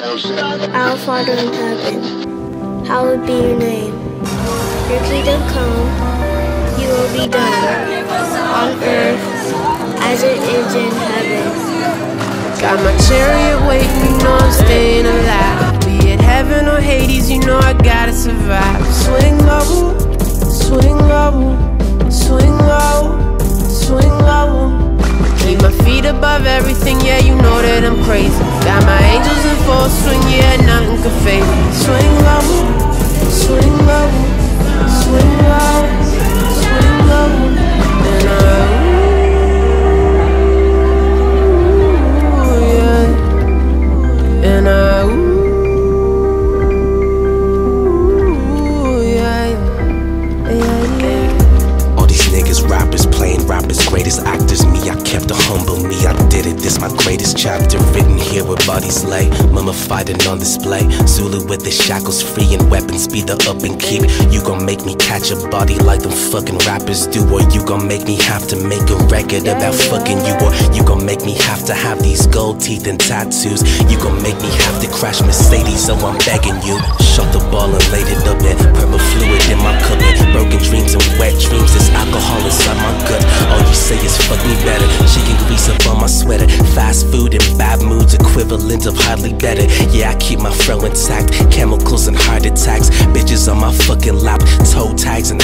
Our Father in heaven, hallowed be your name. Your kingdom come, your will be done, on earth as it is in heaven. Got my chariot waiting, you know I'm staying alive. Be it heaven or Hades, you know I gotta survive. Swing low, swing low, swing low, swing low. Keep my feet above everything, yeah, you know I'm crazy. Got my angels in full bodies lay, mummified and on display. Zulu with the shackles free and weapons be the up and keep. You gon' make me catch a body like them fucking rappers do, or you gon' make me have to make a record about fucking you, or you gon' make me have to have these gold teeth and tattoos. You gon' make me have to crash Mercedes, so I'm begging you. Shut the ball and laid food and bad moods, equivalent of hardly better. Yeah, I keep my fro intact. Chemicals and heart attacks. Bitches on my fucking lap. Toe tags and